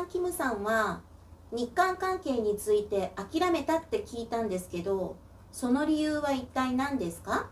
さんキムさんは日韓関係について諦めたって聞いたんですけどその理由は一体何ですか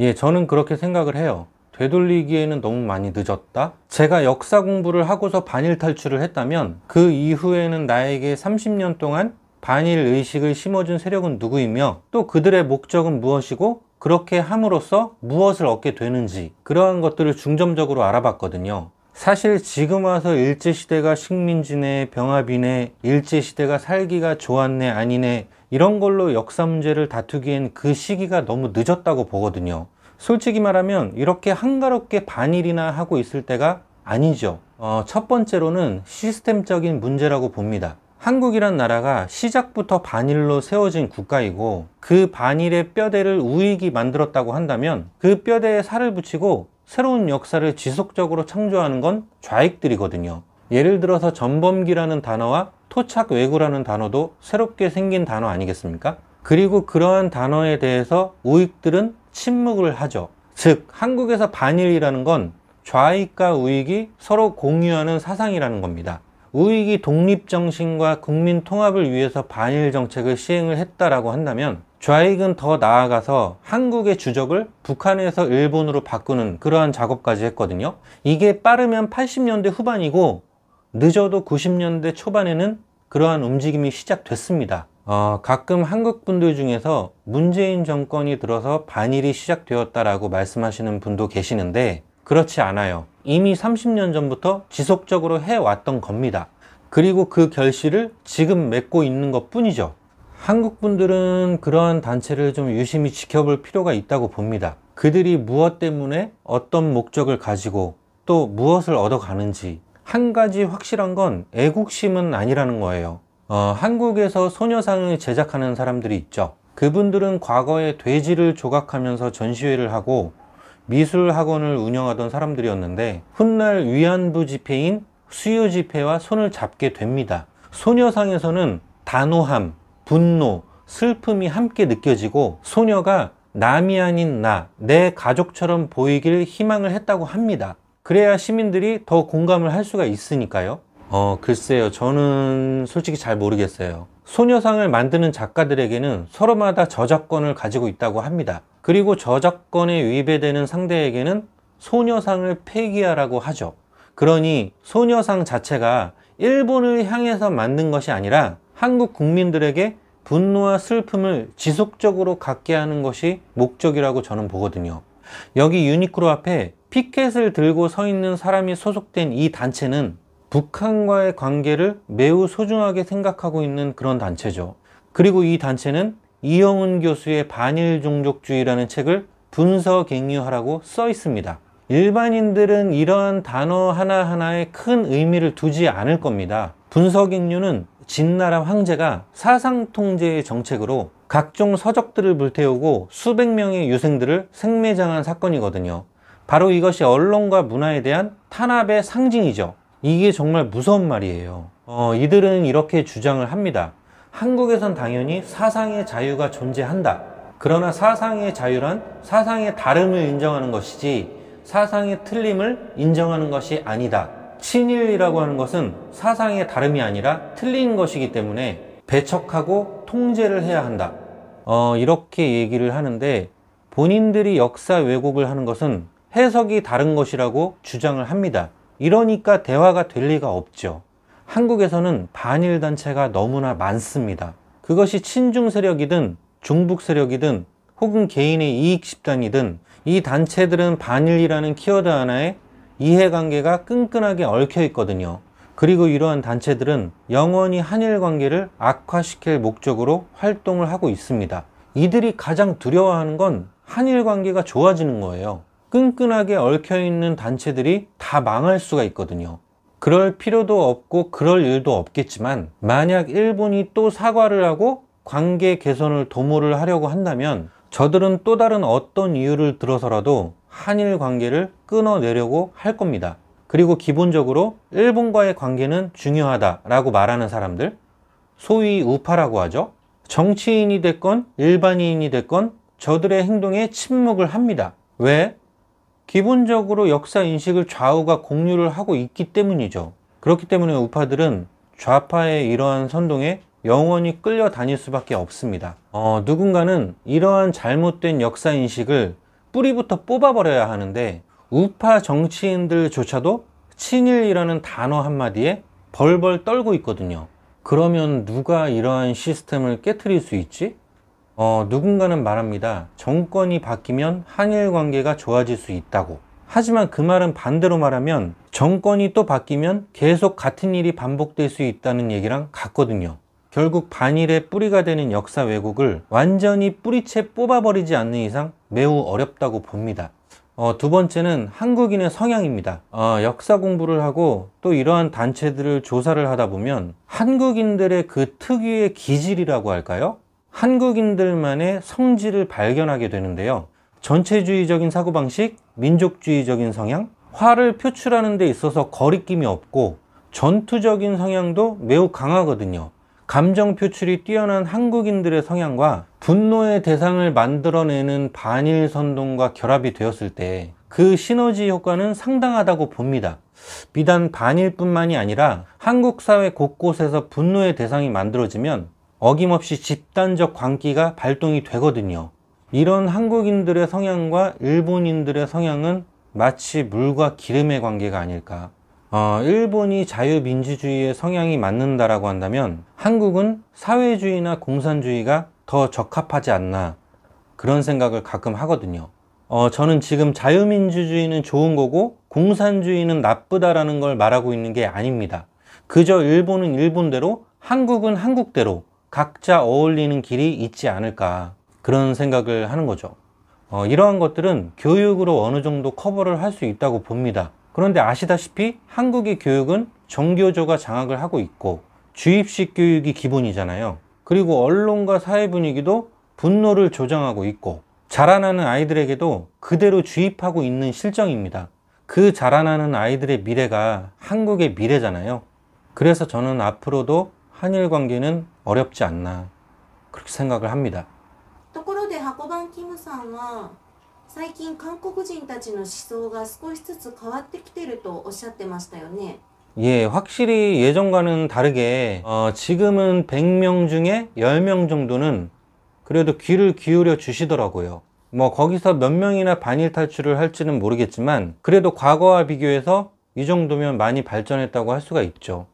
예, 저는 그렇게 생각을 해요. 되돌리기에는 너무 많이 늦었다. 제가 역사 공부를 하고서 반일 탈출을 했다면 그 이후에는 나에게 30년 동안 반일 의식을 심어준 세력은 누구이며 또 그들의 목적은 무엇이고 그렇게 함으로써 무엇을 얻게 되는지 그러한 것들을 중점적으로 알아봤거든요. 사실 지금 와서 일제시대가 식민지네, 병합이네, 일제시대가 살기가 좋았네, 아니네, 이런 걸로 역사 문제를 다투기엔 그 시기가 너무 늦었다고 보거든요. 솔직히 말하면 이렇게 한가롭게 반일이나 하고 있을 때가 아니죠. 어, 첫 번째로는 시스템적인 문제라고 봅니다. 한국이란 나라가 시작부터 반일로 세워진 국가이고 그 반일의 뼈대를 우익이 만들었다고 한다면 그 뼈대에 살을 붙이고 새로운 역사를 지속적으로 창조하는 건 좌익들이거든요. 예를 들어서 전범기라는 단어와 토착 외구라는 단어도 새롭게 생긴 단어 아니겠습니까? 그리고 그러한 단어에 대해서 우익들은 침묵을 하죠. 즉, 한국에서 반일이라는 건 좌익과 우익이 서로 공유하는 사상이라는 겁니다. 우익이 독립정신과 국민 통합을 위해서 반일 정책을 시행을 했다라고 한다면 좌익은 더 나아가서 한국의 주적을 북한에서 일본으로 바꾸는 그러한 작업까지 했거든요. 이게 빠르면 80년대 후반이고 늦어도 90년대 초반에는 그러한 움직임이 시작됐습니다. 어, 가끔 한국 분들 중에서 문재인 정권이 들어서 반일이 시작되었다라고 말씀하시는 분도 계시는데 그렇지 않아요. 이미 30년 전부터 지속적으로 해왔던 겁니다. 그리고 그 결실을 지금 맺고 있는 것 뿐이죠. 한국 분들은 그러한 단체를 좀 유심히 지켜볼 필요가 있다고 봅니다. 그들이 무엇 때문에 어떤 목적을 가지고 또 무엇을 얻어가는지 한 가지 확실한 건 애국심은 아니라는 거예요. 어, 한국에서 소녀상을 제작하는 사람들이 있죠. 그분들은 과거에 돼지를 조각하면서 전시회를 하고 미술 학원을 운영하던 사람들이었는데 훗날 위안부 집회인 수요 집회와 손을 잡게 됩니다. 소녀상에서는 단호함, 분노, 슬픔이 함께 느껴지고 소녀가 남이 아닌 나, 내 가족처럼 보이길 희망을 했다고 합니다. 그래야 시민들이 더 공감을 할 수가 있으니까요. 어, 글쎄요. 저는 솔직히 잘 모르겠어요. 소녀상을 만드는 작가들에게는 서로마다 저작권을 가지고 있다고 합니다. 그리고 저작권에 위배되는 상대에게는 소녀상을 폐기하라고 하죠. 그러니 소녀상 자체가 일본을 향해서 만든 것이 아니라 한국 국민들에게 분노와 슬픔을 지속적으로 갖게 하는 것이 목적이라고 저는 보거든요. 여기 유니크로 앞에 피켓을 들고 서 있는 사람이 소속된 이 단체는 북한과의 관계를 매우 소중하게 생각하고 있는 그런 단체죠. 그리고 이 단체는 이영훈 교수의 반일 종족주의라는 책을 분서 갱유하라고 써 있습니다. 일반인들은 이러한 단어 하나하나에 큰 의미를 두지 않을 겁니다. 분서 갱유는 진나라 황제가 사상통제의 정책으로 각종 서적들을 불태우고 수백 명의 유생들을 생매장한 사건이거든요. 바로 이것이 언론과 문화에 대한 탄압의 상징이죠. 이게 정말 무서운 말이에요. 어, 이들은 이렇게 주장을 합니다. 한국에선 당연히 사상의 자유가 존재한다. 그러나 사상의 자유란 사상의 다름을 인정하는 것이지 사상의 틀림을 인정하는 것이 아니다. 친일이라고 하는 것은 사상의 다름이 아니라 틀린 것이기 때문에 배척하고 통제를 해야 한다. 어, 이렇게 얘기를 하는데 본인들이 역사 왜곡을 하는 것은 해석이 다른 것이라고 주장을 합니다. 이러니까 대화가 될 리가 없죠. 한국에서는 반일 단체가 너무나 많습니다. 그것이 친중 세력이든 중북 세력이든 혹은 개인의 이익 집단이든 이 단체들은 반일이라는 키워드 하나에 이해관계가 끈끈하게 얽혀 있거든요. 그리고 이러한 단체들은 영원히 한일 관계를 악화시킬 목적으로 활동을 하고 있습니다. 이들이 가장 두려워하는 건 한일 관계가 좋아지는 거예요. 끈끈하게 얽혀 있는 단체들이 다 망할 수가 있거든요. 그럴 필요도 없고 그럴 일도 없겠지만 만약 일본이 또 사과를 하고 관계 개선을 도모를 하려고 한다면 저들은 또 다른 어떤 이유를 들어서라도 한일 관계를 끊어내려고 할 겁니다. 그리고 기본적으로 일본과의 관계는 중요하다라고 말하는 사람들, 소위 우파라고 하죠. 정치인이 됐건 일반인이 됐건 저들의 행동에 침묵을 합니다. 왜? 기본적으로 역사 인식을 좌우가 공유를 하고 있기 때문이죠. 그렇기 때문에 우파들은 좌파의 이러한 선동에 영원히 끌려다닐 수밖에 없습니다. 어, 누군가는 이러한 잘못된 역사 인식을 뿌리부터 뽑아버려야 하는데 우파 정치인들조차도 친일이라는 단어 한마디에 벌벌 떨고 있거든요. 그러면 누가 이러한 시스템을 깨뜨릴 수 있지? 어, 누군가는 말합니다. 정권이 바뀌면 한일 관계가 좋아질 수 있다고. 하지만 그 말은 반대로 말하면 정권이 또 바뀌면 계속 같은 일이 반복될 수 있다는 얘기랑 같거든요. 결국 반일의 뿌리가 되는 역사 왜곡을 완전히 뿌리채 뽑아버리지 않는 이상 매우 어렵다고 봅니다. 어, 두 번째는 한국인의 성향입니다. 어, 역사 공부를 하고 또 이러한 단체들을 조사를 하다 보면 한국인들의 그 특유의 기질이라고 할까요? 한국인들만의 성질을 발견하게 되는데요. 전체주의적인 사고방식, 민족주의적인 성향, 화를 표출하는 데 있어서 거리낌이 없고 전투적인 성향도 매우 강하거든요. 감정 표출이 뛰어난 한국인들의 성향과 분노의 대상을 만들어내는 반일 선동과 결합이 되었을 때 그 시너지 효과는 상당하다고 봅니다. 비단 반일뿐만이 아니라 한국 사회 곳곳에서 분노의 대상이 만들어지면 어김없이 집단적 광기가 발동이 되거든요. 이런 한국인들의 성향과 일본인들의 성향은 마치 물과 기름의 관계가 아닐까. 어, 일본이 자유민주주의의 성향이 맞는다라고 한다면 한국은 사회주의나 공산주의가 더 적합하지 않나 그런 생각을 가끔 하거든요. 어, 저는 지금 자유민주주의는 좋은 거고 공산주의는 나쁘다라는 걸 말하고 있는 게 아닙니다. 그저 일본은 일본대로 한국은 한국대로 각자 어울리는 길이 있지 않을까 그런 생각을 하는 거죠. 어, 이러한 것들은 교육으로 어느 정도 커버를 할 수 있다고 봅니다. 그런데 아시다시피 한국의 교육은 정교조가 장악을 하고 있고 주입식 교육이 기본이잖아요. 그리고 언론과 사회 분위기도 분노를 조장하고 있고 자라나는 아이들에게도 그대로 주입하고 있는 실정입니다. 그 자라나는 아이들의 미래가 한국의 미래잖아요. 그래서 저는 앞으로도 한일 관계는 어렵지 않나 그렇게 생각을 합니다. ところで箱番キムさんは最近韓国人たちの思想が少しずつ変わってきてるとおっしゃってましたよね 예, 확실히 예전과는 다르게 어, 지금은 100명 중에 10명 정도는 그래도 귀를 기울여 주시더라고요. 뭐 거기서 몇 명이나 반일 탈출을 할지는 모르겠지만 그래도 과거와 비교해서 이 정도면 많이 발전했다고 할 수가 있죠.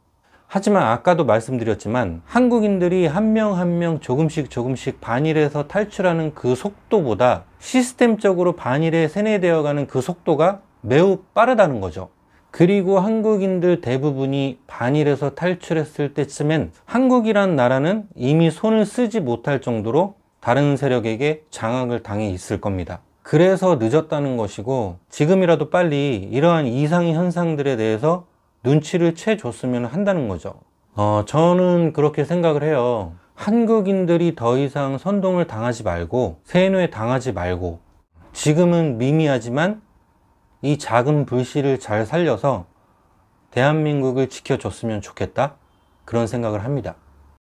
하지만 아까도 말씀드렸지만 한국인들이 한 명 한 명 조금씩 조금씩 반일에서 탈출하는 그 속도보다 시스템적으로 반일에 세뇌되어 가는 그 속도가 매우 빠르다는 거죠. 그리고 한국인들 대부분이 반일에서 탈출했을 때쯤엔 한국이란 나라는 이미 손을 쓰지 못할 정도로 다른 세력에게 장악을 당해 있을 겁니다. 그래서 늦었다는 것이고 지금이라도 빨리 이러한 이상의 현상들에 대해서 눈치를 채 줬으면 한다는 거죠. 어, 저는 그렇게 생각을 해요. 한국인들이 더 이상 선동을 당하지 말고 세뇌 당하지 말고 지금은 미미하지만 이 작은 불씨를 잘 살려서 대한민국을 지켜줬으면 좋겠다 그런 생각을 합니다.